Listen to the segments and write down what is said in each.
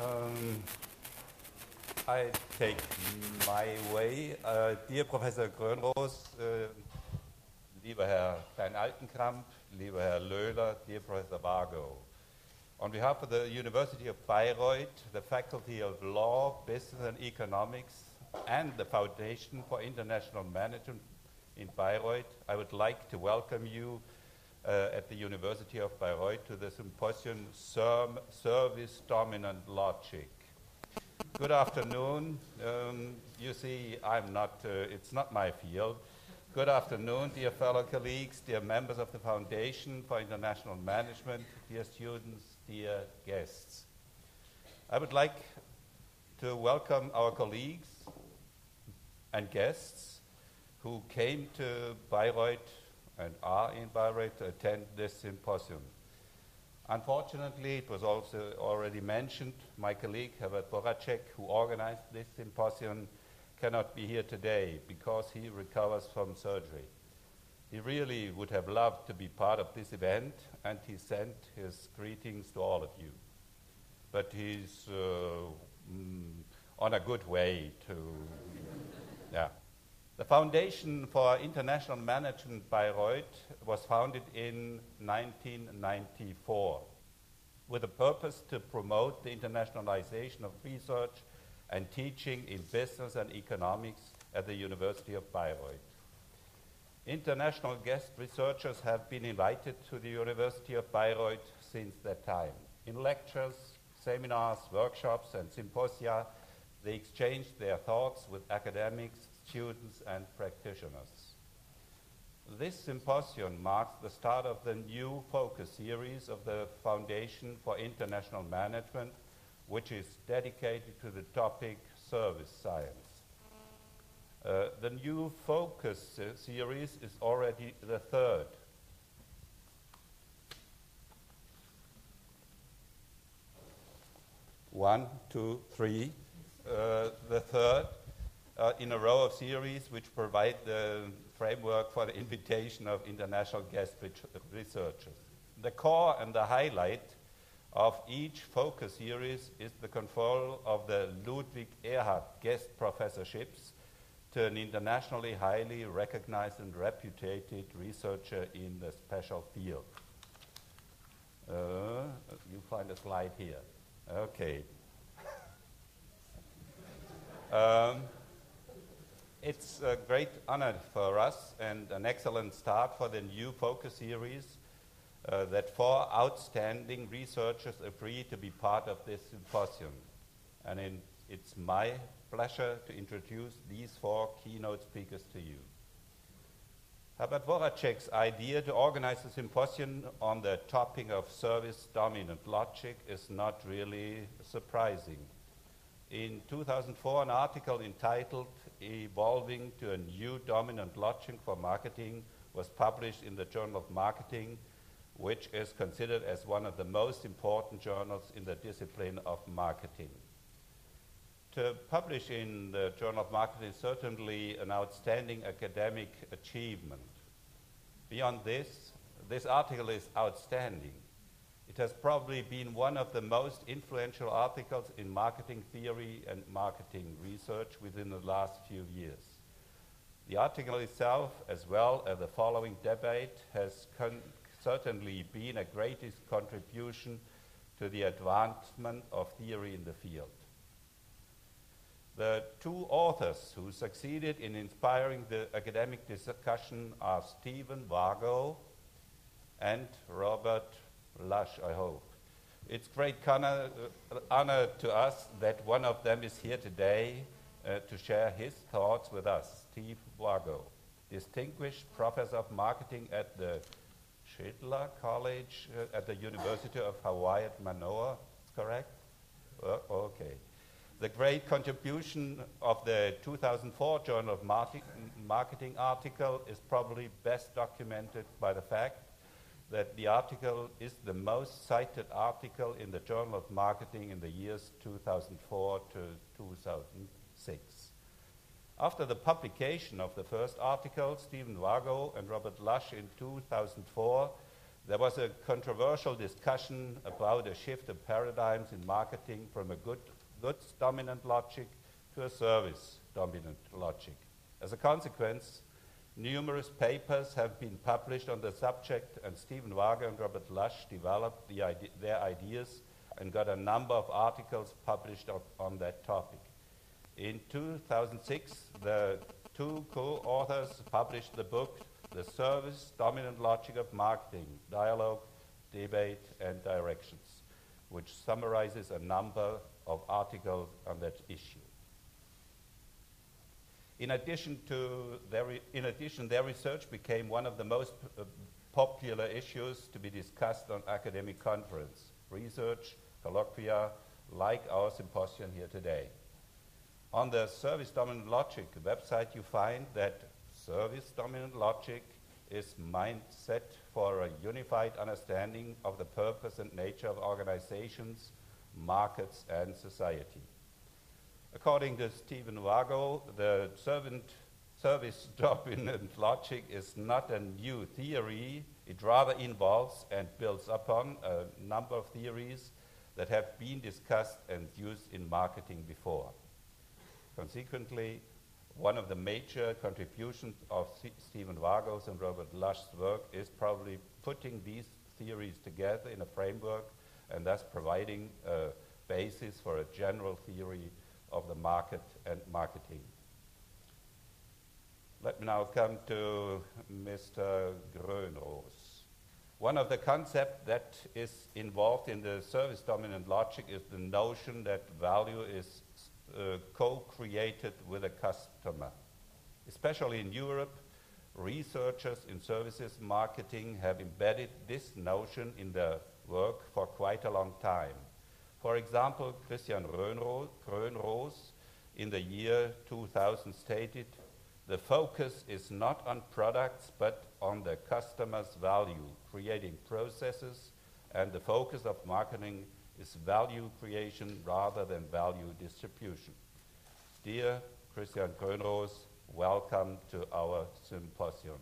Um, I take my way. Uh, dear Professor Grönroos, uh, lieber Herr Klein-Altenkamp, lieber Herr Löbler, dear Professor Vargo. On behalf of the University of Bayreuth, the Faculty of Law, Business and Economics, and the Foundation for International Management in Bayreuth, I would like to welcome you uh, at the University of Bayreuth to the symposium Service Dominant Logic. Good afternoon. Um, you see, I'm not, uh, it's not my field. Good afternoon, dear fellow colleagues, dear members of the Foundation for International Management, dear students, dear guests. I would like to welcome our colleagues and guests who came to Bayreuth and are in to attend this symposium. Unfortunately, it was also already mentioned, my colleague Herbert Woratschek, who organized this symposium, cannot be here today because he recovers from surgery. He really would have loved to be part of this event, and he sent his greetings to all of you. But he's uh, mm, on a good way to, yeah. The Foundation for International Management Bayreuth was founded in 1994 with the purpose to promote the internationalization of research and teaching in business and economics at the University of Bayreuth. International guest researchers have been invited to the University of Bayreuth since that time. In lectures, seminars, workshops, and symposia, they exchanged their thoughts with academics, students and practitioners. This symposium marks the start of the new focus series of the Foundation for International Management, which is dedicated to the topic service science. Uh, the new focus uh, series is already the third. One, two, three. Uh, the third uh, in a row of series which provide the framework for the invitation of international guest researchers. The core and the highlight of each focus series is the control of the Ludwig Erhard guest professorships to an internationally highly recognized and reputed researcher in the special field. Uh, you find a slide here. Okay. um, it's a great honor for us and an excellent start for the new focus series uh, that four outstanding researchers agree to be part of this symposium. And in, it's my pleasure to introduce these four keynote speakers to you. Herbert Woratschek's idea to organize a symposium on the topic of service dominant logic is not really surprising. In 2004, an article entitled evolving to a new dominant logic for marketing was published in the Journal of Marketing, which is considered as one of the most important journals in the discipline of marketing. To publish in the Journal of Marketing is certainly an outstanding academic achievement. Beyond this, this article is outstanding. It has probably been one of the most influential articles in marketing theory and marketing research within the last few years. The article itself, as well as the following debate, has certainly been a greatest contribution to the advancement of theory in the field. The two authors who succeeded in inspiring the academic discussion are Stephen Vargo and Robert Lusch, I hope. It's great honor, uh, honor to us that one of them is here today uh, to share his thoughts with us, Steve Vargo, distinguished professor of marketing at the Shidler College uh, at the University of Hawaii at Manoa, correct? Uh, okay. The great contribution of the 2004 Journal of Marketing article is probably best documented by the fact that the article is the most cited article in the Journal of Marketing in the years 2004 to 2006. After the publication of the first article, Stephen Vargo and Robert Lusch in 2004 There was a controversial discussion about a shift of paradigms in marketing from a good, goods dominant logic to a service dominant logic. As a consequence, numerous papers have been published on the subject, and Stephen Vargo and Robert Lusch developed the ide their ideas and got a number of articles published on that topic. In 2006, the two co-authors published the book, The Service Dominant Logic of Marketing, Dialogue, Debate, and Directions, which summarizes a number of articles on that issue. In addition, to their in addition, their research became one of the most uh, popular issues to be discussed on academic conference, research, colloquia, like our symposium here today. On the Service Dominant Logic website, you find that Service Dominant Logic is mindset for a unified understanding of the purpose and nature of organizations, markets, and society. According to Stephen Vargo, the servant service dominant logic is not a new theory. It rather involves and builds upon a number of theories that have been discussed and used in marketing before. Consequently, one of the major contributions of C Stephen Vargo's and Robert Lusch's work is probably putting these theories together in a framework and thus providing a basis for a general theory of the market and marketing. Let me now come to Mr. Grönroos. One of the concepts that is involved in the service dominant logic is the notion that value is uh, co-created with a customer. Especially in Europe, researchers in services marketing have embedded this notion in their work for quite a long time. For example, Christian Grönroos in the year 2000 stated, the focus is not on products but on the customer's value, creating processes, and the focus of marketing is value creation rather than value distribution. Dear Christian Grönroos, welcome to our symposium.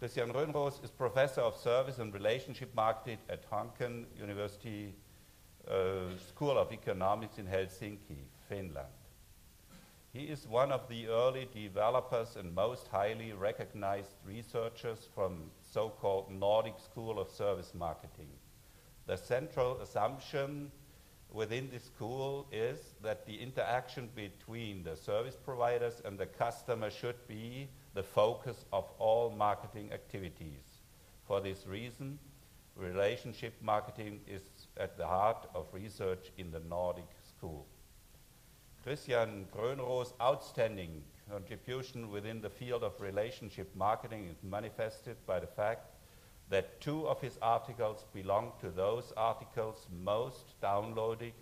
Christian Grönroos is Professor of Service and Relationship Marketing at Hanken University Uh, school of Economics in Helsinki, Finland. He is one of the early developers and most highly recognized researchers from so-called Nordic School of Service Marketing. The central assumption within this school is that the interaction between the service providers and the customer should be the focus of all marketing activities. For this reason, relationship marketing is at the heart of research in the Nordic school. Christian Grönroos' outstanding contribution within the field of relationship marketing is manifested by the fact that two of his articles belong to those articles most downloaded,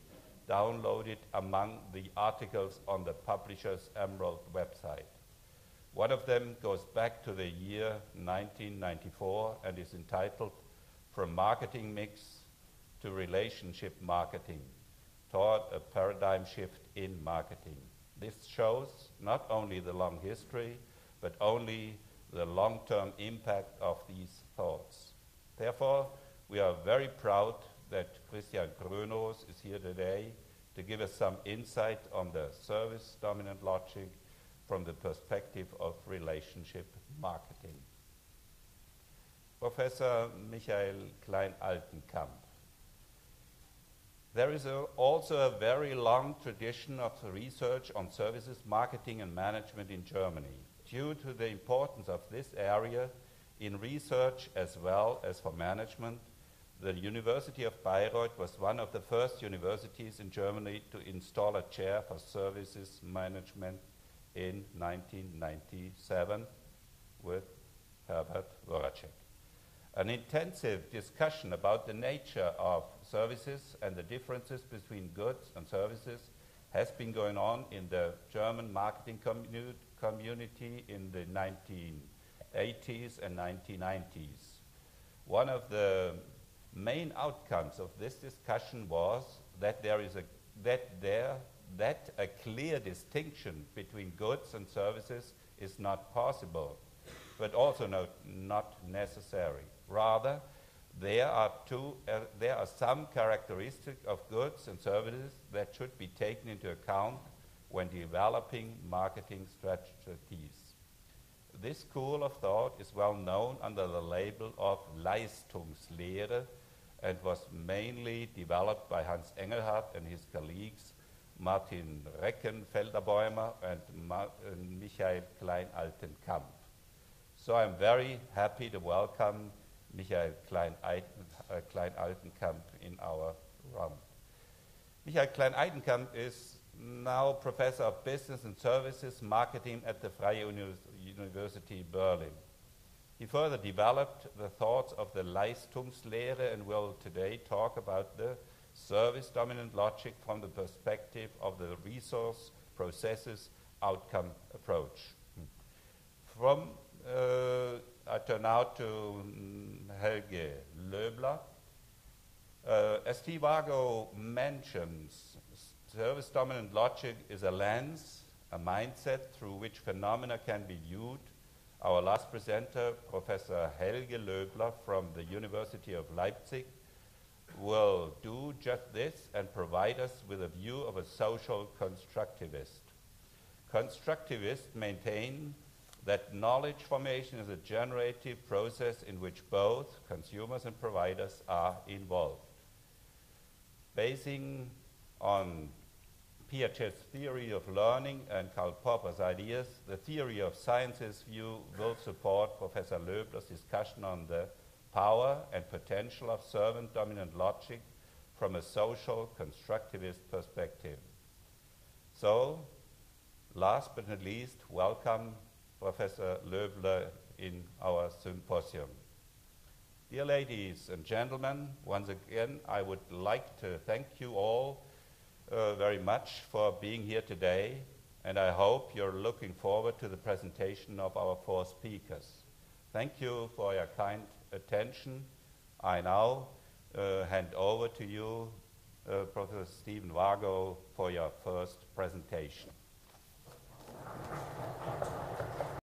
downloaded among the articles on the publisher's Emerald website. One of them goes back to the year 1994 and is entitled From Marketing Mix to Relationship Marketing toward a paradigm shift in marketing. This shows not only the long history, but only the long-term impact of these thoughts. Therefore, we are very proud that Christian Grönroos is here today to give us some insight on the service dominant logic from the perspective of relationship marketing. Professor Michael Klein-Altenkamp. There is a, also a very long tradition of research on services marketing and management in Germany due to the importance of this area in research as well as for management, the University of Bayreuth was one of the first universities in Germany to install a chair for services management in 1997 with Herbert Woratschek. An intensive discussion about the nature of services and the differences between goods and services has been going on in the German marketing community community in the 1980s and 1990s. One of the main outcomes of this discussion was that there is a that there that a clear distinction between goods and services is not possible, but also not, not necessary. Rather, there are, two, uh, there are some characteristics of goods and services that should be taken into account when developing marketing strategies. This school of thought is well known under the label of Leistungslehre and was mainly developed by Hans Engelhardt and his colleagues Martin Reckenfelderbäumer and, Ma and Michael Klein-Altenkamp. So I'm very happy to welcome Michael Klein-Altenkamp uh, in our room. Michael Klein-Altenkamp is now Professor of Business and Services Marketing at the Freie University Berlin. He further developed the thoughts of the Leistungslehre and will today talk about the service dominant logic from the perspective of the resource processes outcome approach. From, uh, I turn now to mm, Helge Löbler. Uh, as T. Vargo mentions, service dominant logic is a lens, a mindset through which phenomena can be viewed our last presenter, Professor Helge Löbler from the University of Leipzig, will do just this and provide us with a view of a social constructivist. Constructivists maintain that knowledge formation is a generative process in which both consumers and providers are involved. Basing on Piaget's theory of learning and Karl Popper's ideas, the theory of science's view will support Professor Löbler's discussion on the power and potential of servant dominant logic from a social constructivist perspective. So, last but not least, welcome Professor Löbler in our symposium. Dear ladies and gentlemen, once again, I would like to thank you all uh, very much for being here today, and I hope you're looking forward to the presentation of our four speakers. Thank you for your kind attention. I now uh, hand over to you, uh, Professor Stephen Vargo, for your first presentation.